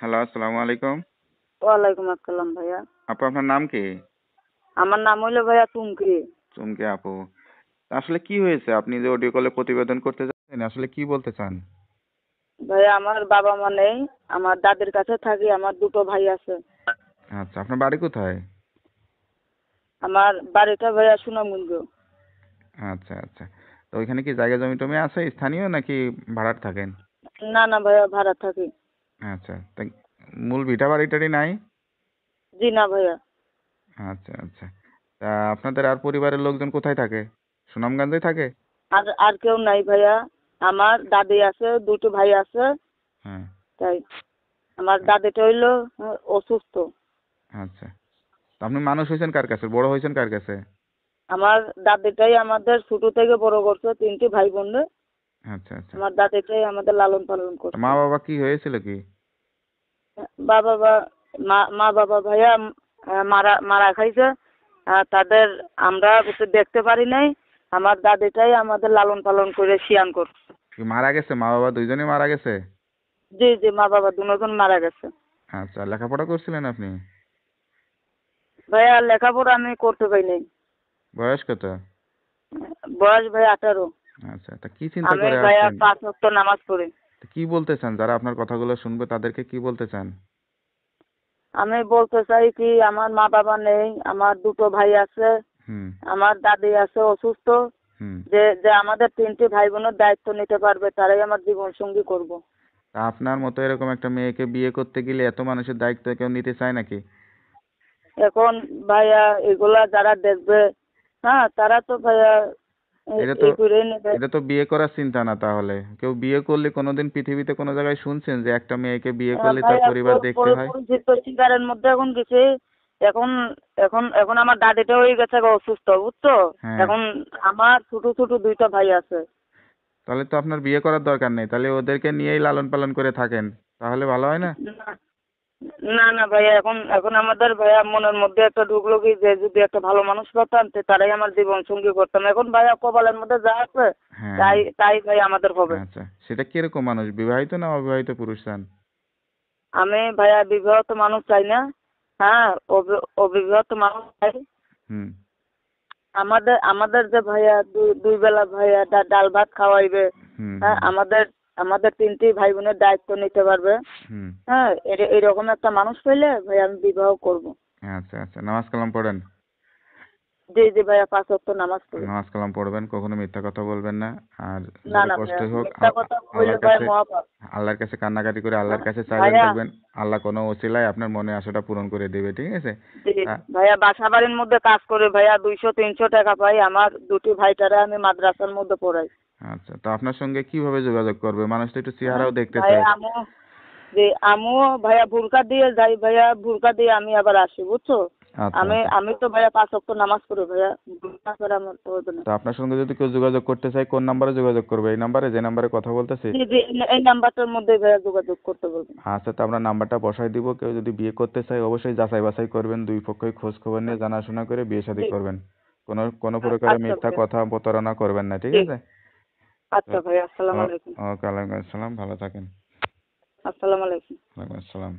Hello আসসালামু আলাইকুম। ওয়ালাইকুম আসসালাম ভাইয়া। আপু আপনার নাম কি? আমার নাম হইল ভাইয়া চুমকি। চুমকি আপু। আসলে কি হয়েছে? আপনি যে অডিও কলে প্রতিবেদন করতে যাচ্ছেন আসলে কি বলতে চান? ভাইয়া আমার বাবা মা নেই আমার দাদির কাছে থাকি আমার দুটো ভাই আছে। আচ্ছা আপনার বাড়ি কোথায়? আমার বাড়িটা ভাইয়া সুনামগঞ্জ। আচ্ছা আচ্ছা। তো ওইখানে কি জায়গা জমি টমি আছে স্থানীয় নাকি ভাড়ার থাকেন? না না ভাইয়া ভাড়া থাকি। আচ্ছা তা মূল ভিটা বাড়িটারি নাই? জি না ভাইয়া। আচ্ছা আচ্ছা। তা আপনাদের আর পরিবারের লোকজন কোথায় থাকে? সুনামগঞ্জে থাকে? আর আর কেউ নাই ভাইয়া। আমার দাদি আছে দুটো ভাই আছে। হ্যাঁ। তাই আমার দাদিটা হইল অসুস্থ। আচ্ছা। তো আপনি মানুষ হয়েছেন কার কাছে? বড় হয়েছেন কার কাছে? আমার দাদিটাই আমাদের ছোট থেকে বড় করছে তিনটি ভাই বোন। আচ্ছা আচ্ছা। আমার দাদিটাই আমাদের লালন পালন করছে মা বাবা কি হয়েছিল কি? বাবা বা মা মা বাবা ভাইয়া মারা মারা খাইছে। আর তাদের আমরা কিছু দেখতে পারি নাই। আমার দাদিটাই আমাদের লালন পালন করে শিয়ান করছে কি মারা গেছে? মা বাবা দুইজনই মারা গেছে? জি জি মা বাবা দুজন মারা গেছে। আচ্ছা লেখাপড়া করছিলেন আপনি? ভাইয়া লেখাপড়া আমি করতে পারি নাই। বয়স কত? বয়স ভাই আঠারো। আচ্ছা তা কি চিন্তা করে আসছেন? পাঁচ ওয়াক্ত নামাজ পড়ি। কি বলতে চান? যারা আপনার কথাগুলো শুনবে তাদেরকে কি বলতে চান? আমি বলতে চাই কি আমার মা বাবা নেই আমার দুটো ভাই আছে আমার দাদি আছে অসুস্থ। যে যে আমাদের তিনটি ভাই বোনের দায়িত্ব নিতে পারবে তারাই আমার জীবন সঙ্গী করব আপনার মতো এরকম একটা মেয়েকে বিয়ে করতে গেলে এত মানুষের দায়িত্ব কেউ নিতে চায় নাকি? এখন ভাইয়া এগুলা যারা দেখবে হ্যাঁ তারা তো ভাইয়া এটা তো এটা তো বিয়ে করার চিন্তা না তাহলে। কেউ বিয়ে করলে কোনোদিন পৃথিবীতে কোনো জায়গায় শুনছেন যে একটা মেয়েকে বিয়ে করলে তার পরিবার দেখতে হয়? পরিচিত মধ্যে এখন কিছু এখন এখন এখন আমার দাদিটা হয়ে গেছে অসুস্থ বুঝছ? হ্যাঁ। এখন আমার ছোট ছোট দুইটা ভাই আছে। তাহলে তো আপনার বিয়ে করার দরকার নেই। তাহলে ওদেরকে নিয়েই লালন পালন করে থাকেন। তাহলে ভালো হয় না না- না ভাইয়া এখন এখন আমাদের ভাইয়া মনের মধ্যে একটা ঢুকলো কি যে যদি একটা ভালো মানুষ পেতাম তো তারাই আমার জীবন সঙ্গী করতাম। এখন ভাইয়া কপালের মধ্যে যা আছে হ্যাঁ। তাই তাই ভাই আমাদের হবে। আচ্ছা সেটা কীরকম মানুষ বিবাহিত না অবিবাহিত পুরুষ চান আমি ভাইয়া বিবাহিত মানুষ চাই না। হ্যাঁ অবি- অবিবাহিত মানুষ চাই। হুম। আমাদের আমাদের যে ভাইয়া দুই বেলা ভাইয়া ডাল ভাত খাওয়াইবে হ্যাঁ আমাদের আমাদের তিনটি ভাই বোনের দায়িত্ব নিতে পারবে। হ্যাঁ এরকম একটা মানুষ পেলে ভাই আমি বিবাহ করব। আচ্ছা আচ্ছা। নামাজ কালাম পড়েন? জি জি ভাইয়া পাঁচ ওয়াক্ত নামাজ পড়ি। নামাজ কালাম পড়বেন কখনো মিথ্যা কথা বলবেন না। আর না না কষ্ট হোক আল্লাহর কাছে কান্নাকাটি করে আল্লাহর কাছে। দেখবেন আল্লাহ কোনো ওসিলায় আপনার মনে আশাটা পূরণ করে দেবে ঠিক আছে। ভাইয়া বাসা বাড়ির মধ্যে কাজ করে ভাইয়া দুইশো তিনশো টাকা পাই। আমার দুটি ভাইটারে আমি মাদ্রাসার মধ্যে পড়াই। আচ্ছা তো আপনার সঙ্গে কীভাবে যোগাযোগ করবে? মানুষ তো একটু চেহারাও দেখতে ভাইয়া চায় যে আমিও ভাইয়া ভুরকা দিয়ে যাই ভাইয়া ভুরকা দিয়ে আমি আবার আসি বুঝছ? আচ্ছা আমি আচ্ছা। আমি তো ভাইয়া পাঁচ ওয়াক্ত নামাজ পড়ি ভাইয়া ভুরকা করে আমার তো হবে না। তো আপনার সঙ্গে যদি কেউ যোগাযোগ করতে চায় কোন নাম্বারে যোগাযোগ করবে? এই নাম্বারে যে নাম্বারে কথা বলতেছি? জি জি এই- এই নাম্বারটার মধ্যে ভাইয়া যোগাযোগ করতে বলবেন আচ্ছা তো আমরা নাম্বারটা বসাই দিব। কেউ যদি বিয়ে করতে চায় অবশ্যই যাচাই বাছাই করবেন। দুই পক্ষই খোঁজ খবর নিয়ে জানাশোনা করে বিয়ে শাদী করবেন। কোনো কোনো প্রকারের আচ্ছা মিথ্যা কথা প্রতারণা করবেন না ঠিক আছে? আচ্ছা ভাই আসসালামু আলাইকুম। ওকে ওয়ালাইকুম আসসালাম ভালো থাকেন। আসসালামু আলাইকুম। ওয়ালাইকুম আসসালাম।